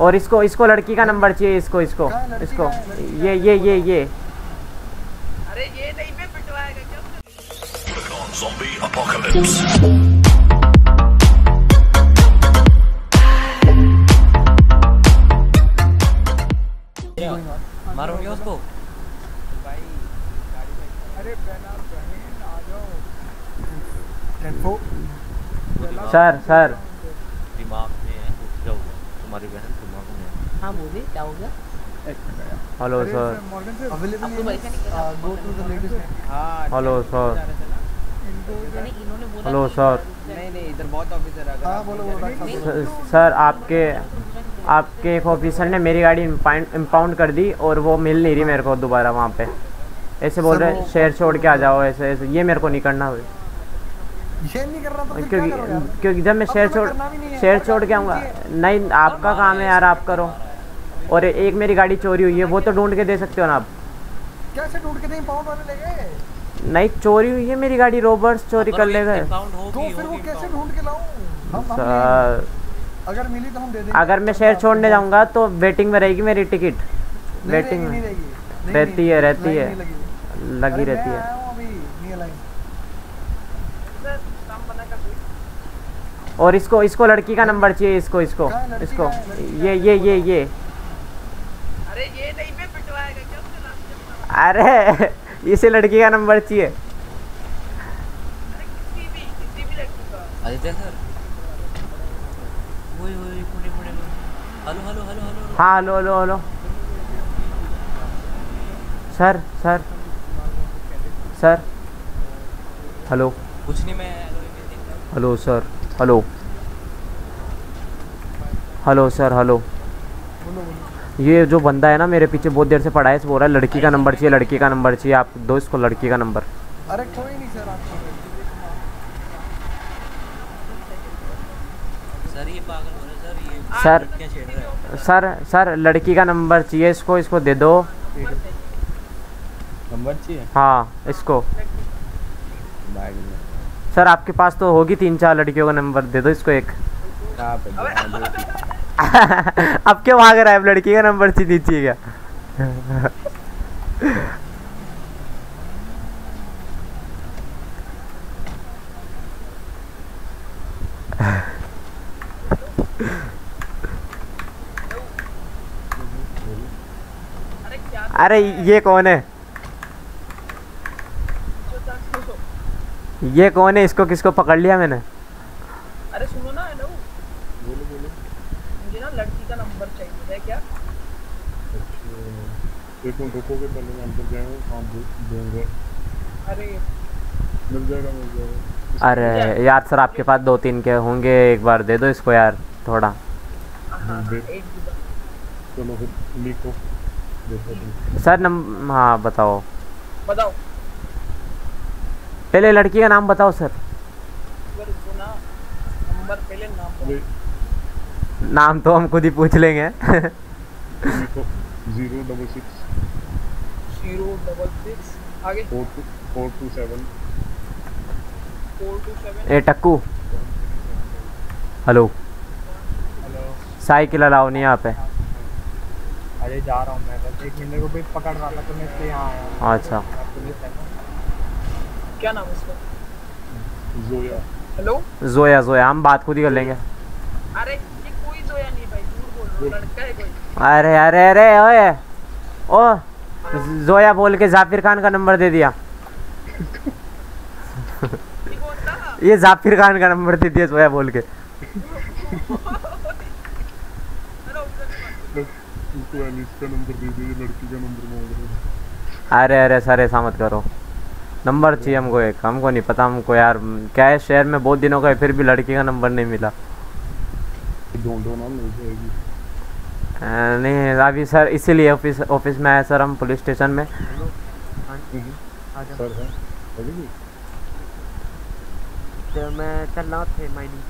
और इसको इसको लड़की का नंबर चाहिए इसको इसको इसको। ये ये ये ये। अरे ये नहीं पे पिटवाएगा क्या? मारोगे उसको? अरे सर सर। दिमाग में है तुम्हारी बहन में है हाँ बोलिए क्या हो गया? Hello sir. To the ladies hello sir. नहीं, इन्होंने बोला हेलो सर। नहीं नहीं इधर बहुत ऑफिसर आ हाँ बोलो बोलो डॉक्टर साहब स- सर आपके आपके एक ऑफिसर ने मेरी गाड़ी इम्पाउंड कर दी और वो मिल नहीं रही मेरे को दोबारा वहाँ पे। ऐसे बोल रहे शहर छोड़ के आ जाओ ऐसे ऐसे ये मेरे को नहीं करना ये नहीं कर रहा तो क्योंकि क्योंकि जब मैं शहर छोड़ नहीं है, शहर छोड़ के आऊँगा। नहीं नहीं आपका काम है यार आप करो। और एक मेरी गाड़ी चोरी हुई है वो तो ढूंढ के दे सकते हो ना आप। कैसे ढूंढ के पाउंड वाले ले गए? नहीं चोरी हुई है मेरी गाड़ी रोबर्ट्स चोरी कर ले गए। तो फिर वो कैसे ढूंढ के लाऊं? हम हम सर ले- अगर मिली तो हम दे देंगे। अगर मैं शहर छोड़ने जाऊँगा तो वेटिंग में रहेगी मेरी टिकट वेटिंग में। रहती है, रहती है। लगी। रहती है। और इसको इसको लड़की का नंबर चाहिए इसको इसको इसको। ये ये ये ये अरे ये नहीं पे पिटवाएगा क्या उसका नाम क्या था? अरे इसे लड़की का नंबर चाहिए। अरे किसी भी किसी भी लड़की का। आदित्य सर ओए ओए Pune Pune hello hello hello hello हाँ hello hello hello. Sir sir sir hello. कुछ नहीं मैं hello sir hello. Hello sir hello. ये जो बंदा है ना मेरे पीछे बहुत देर से पड़ा है इसे बोल रहा है लड़की का नंबर चाहिए लड़की का नंबर चाहिए आप दो इसको लड़की का नंबर। अरे कोई नहीं सर आपको सर ये पागल हो रहा है सर ये सर क्या छेड़ रहा है। सर सर लड़की का नंबर चाहिए इसको इसको दे दो। नंबर चाहिए? हाँ इसको। सर आपके पास तो होगी तीन चार लड़कियों का नंबर दे दो इसको एक। अब क्यों भाग रहा है लड़की का नंबर चाहिए दीजिए क्या अरे ये कौन है? ये कौन है? इसको किसको पकड़ लिया मैंने अरे सुनो ना हेलो मुझे ना लड़की का नंबर चाहिए है क्या? एक मिनट रुकोगे पहले मैं अंदर जाएँगे आप दे- देंगे। अरे। मिल जाएगा मिल जाएगा। अरे यार सर आपके पास दो तीन के होंगे एक बार दे दो इसको यार थोड़ा। हाँ चलो फिर लिखो। सर नम हाँ बताओ। बताओ। पहले लड़की का नाम बताओ सर। नंबर पहले नाम नाम तो हम खुद ही पूछ लेंगे। Zero double six zero double six आगे। Four two four two seven four two seven ए टक्कू। हेलो। साइकिल अलाउ नहीं यहाँ पे। अरे जा रहा हूँ मैं बस एक मिनट को भी पकड़ रहा था तो मैं इसलिए यहाँ आया अच्छा। क्या नाम है उसका? जोया। हेलो। जोया जोया हम बात खुद ही कर लेंगे। अरे ये कोई जोया नहीं भाई झूठ बोल रहे हो लड़का है कोई अरे अरे अरे, ओए। ओ, जोया बोल के जाफिर खान का नंबर दे दिया। ये जाफिर खान का नंबर दे दिया जोया बोल के। अरे अरे, सर ऐसा मत करो। नंबर चाहिए हमको एक। हमको नहीं पता, हमको यार, क्या है, शहर में बहुत दिनों का फिर भी लड़की का नंबर नहीं मिला। ढूंढो ना, मिल जाएगी। नहीं अभी सर इसीलिए ऑफ़िस ऑफ़िस में आए सर हम पुलिस स्टेशन में। सर है तो मैं चल रहा थे माइनिंग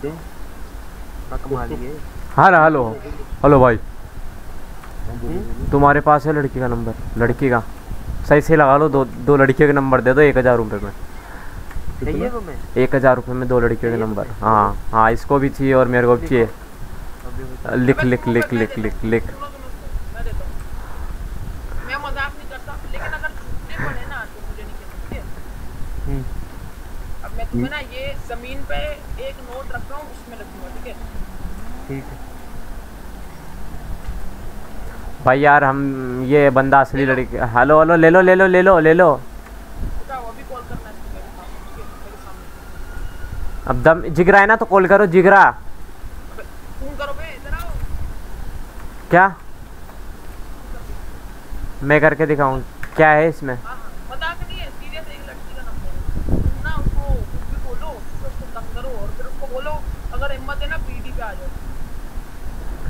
क्यों कमा लिए हेलो हेलो। हेलो भाई। हाँ बोलो तुम्हारे पास है लड़की का नंबर? लड़की का? सही से लगा लो दो दो लड़कियों के नंबर दे दो एक हज़ार रुपये में। एक हज़ार रुपये में दो लड़कियों के नंबर। हाँ हाँ इसको भी चाहिए और मेरे को भी चाहिए। लिख लिख लिख लिख लिख लिख सुनो सुनो सुनो मैं देता मैं मज़ाक नहीं करता लेकिन अगर छूटने पड़े ना तो है? हम्म, अब मैं तुम्हें ना ये ज़मीन पे एक नोट रख रहा हूँ उसमें लिखूँगा ठीक है? ठीक है। भाई यार हम ये बंदा असली लड़की हेलो हेलो ले लो ले लो ले लो ले लो उठाओ अभी कॉल करना है मेरे सामने ठीक है मेरे सामने अब दम जिगरा है ना तो कॉल करो जिगरा। करो क्या? मैं करके दिखाऊँ क्या है इसमें? हाँ हाँ अगर हिम्मत है आ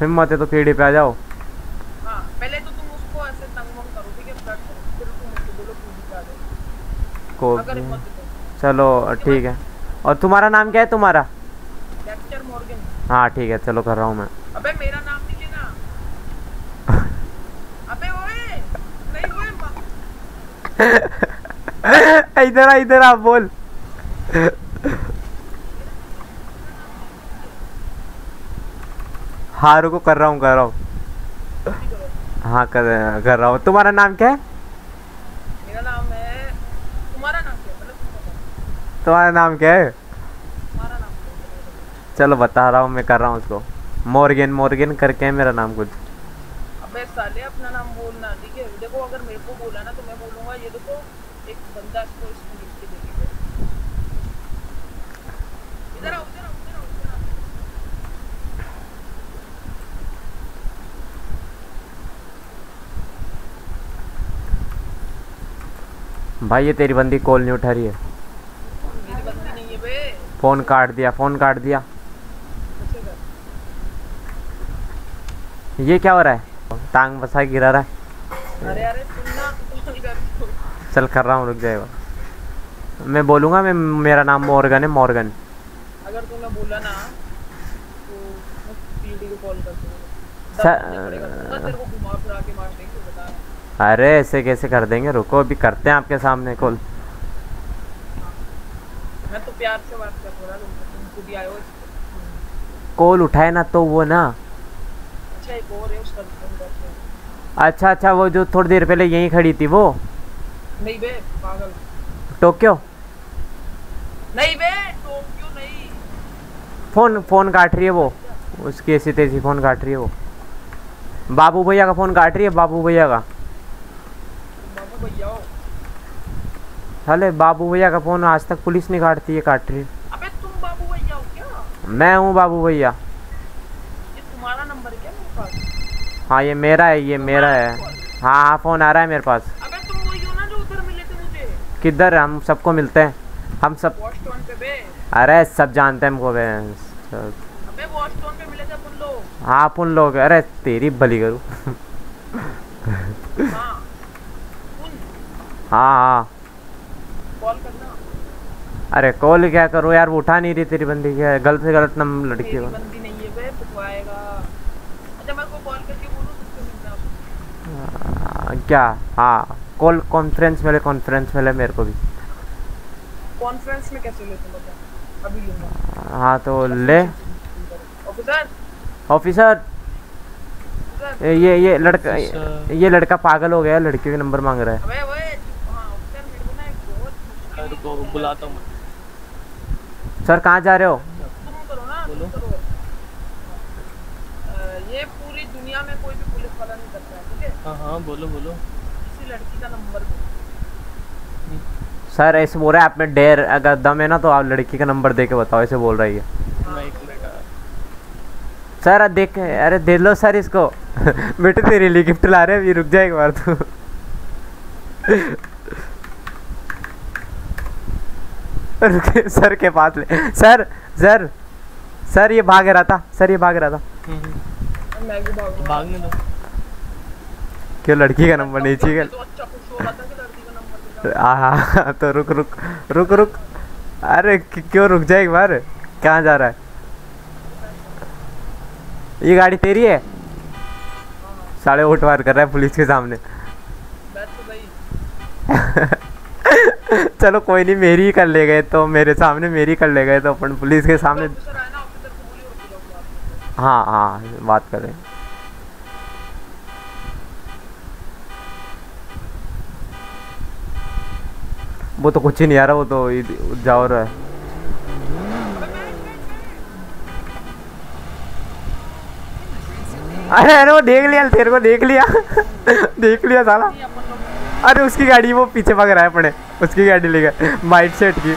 हिम्मत है तो पीढ़ी पे आ जाओ। हाँ पहले तो तुम उसको ऐसे तंग करो ठीक है करो फिर तुम उसको बोलो पीडी पे आ जाओ। को तो। चलो ठीक है। और तुम्हारा नाम क्या है तुम्हारा? हाँ ठीक है चलो कर रहा हूँ मैं। अबे मेरा नाम नहीं लेना। अबे ओए नहीं ओए इधर आ इधर आ बोल। हाँ रुको कर रहा हूँ कर रहा हूँ। हाँ कर कर रहा हूँ। तुम्हारा नाम क्या है मेरा नाम है तुम्हारा नाम क्या है मतलब तुम बताओ तुम्हारा नाम क्या है? तुम्हारा नाम क्या चलो बता रहा हूँ मैं कर रहा हूँ उसको। मॉर्गन मॉर्गन करके है मेरा नाम कुछ। अबे साले अपना नाम बोलना ठीक है। देखो अगर मेरे को बोला ना तो मैं बोलूँगा ये देखो एक बंदा इसको इसको लिख के इधर आओ इधर आओ इधर आओ इधर आओ। भाई ये तेरी बंदी कॉल नहीं उठा रही है। फ़ोन काट दिया फ़ोन काट दिया। ये क्या हो रहा है? टांग बसा गिरा रहा है। अरे अरे कर चल कर रहा हूँ रुक जाएगा। मैं बोलूँगा मैं मेरा नाम मॉर्गन है मॉर्गन। अगर तूने बोला ना तो को कॉल कर अरे ऐसे कैसे कर देंगे? रुको अभी करते हैं आपके सामने कॉल। प्यार से बात कर रहा हूँ तुम खुद ही आए हो कॉल उठाए ना तो वो ना। अच्छा एक और है उसका अच्छा अच्छा वो जो थोड़ी देर पहले यहीं खड़ी थी वो। नहीं बे पागल। टोक्यो? नहीं बे टोक्यो नहीं। फ़ोन फ़ोन काट रही है वो। उसकी ऐसी तेज़ी फ़ोन काट रही है वो। बाबू भैया का फ़ोन काट रही है बाबू भैया का? बाबू भैया साले बाबू भैया का फ़ोन आज तक पुलिस नहीं काटती है काट रही अबे तुम बाबू भैया हो क्या? मैं हूँ बाबू भैया। ये तुम्हारा नंबर है क्या मेरे पास? हाँ ये मेरा है ये मेरा है। हाँ हाँ फ़ोन आ रहा है मेरे पास। अबे तुम वही हो ना जो उधर मिले थे मुझे। किधर हम सबको मिलते हैं। हम सब पे बे। अरे सब जानते हैं हमको बे। अबे बॉस्टन पे मिले थे अपन लोग। हाँ अपन लोग। अरे तेरी भली करूँ। हाँ हाँ हाँ। अरे कॉल क्या करो यार वो उठा नहीं रही तेरी बंदी क्या गलत से गलत नंबर लड़की तेरी को बंदी नहीं है बे पिटवाएगा अच्छा को कॉल करके बोलो तुमसे मिलना क्या? हाँ कॉल कॉन्फ्रेंस में ले कॉन्फ्रेंस में ले मेरे को भी। कॉन्फ्रेंस में कैसे ले तुम बता अभी लूँगा। हाँ तो ले। ऑफिसर ऑफिसर ये ये लड़का ये लड़का पागल हो गया लड़कियों के नंबर मांग रहा है। अबे ओए हाँ ऑफिसर मेरे को ना एक बहुत बुलाता हूँ सर कहाँ जा रहे हो? तुम करो ना तुम करो ये पूरी दुनिया में कोई भी पुलिस वाला नहीं करता है ठीक है? हाँ हाँ बोलो बोलो। किसी लड़की का नंबर दो। सर ऐसे बोल रहा है आप में डेर अगर दम है ना तो आप लड़की का नंबर दे के बताओ ऐसे बोल रही है। आ- सर अब देख अरे दे लो सर इसको। बेटे तेरे लिए गिफ्ट ला रहे हैं अभी रुक जाए एक बार तू। रुके सर के पास ले। सर सर सर ये भाग रहा था सर ये भाग रहा था। भागने दो। क्यों लड़की का नंबर नहीं चाहिए तो हो रुक रुक रुक रुक। अरे क्यों रुक जाए एक बार? कहाँ जा रहा है? ये गाड़ी तेरी है? साढ़े वोट वार कर रहा है पुलिस के सामने। चलो कोई नहीं मेरी ही कर ले गए तो मेरे सामने मेरी कर ले गए तो अपन पुलिस के सामने। जाओ हाँ हाँ बात करें वो तो कुछ ही नहीं आ रहा वो तो इध- जा रहा है। अरे अरे वो देख लिया तेरे को देख लिया। देख लिया साला। अरे उसकी गाड़ी वो पीछे भाग रहा है पड़े। उसकी गाड़ी लेकर माइट सेट की।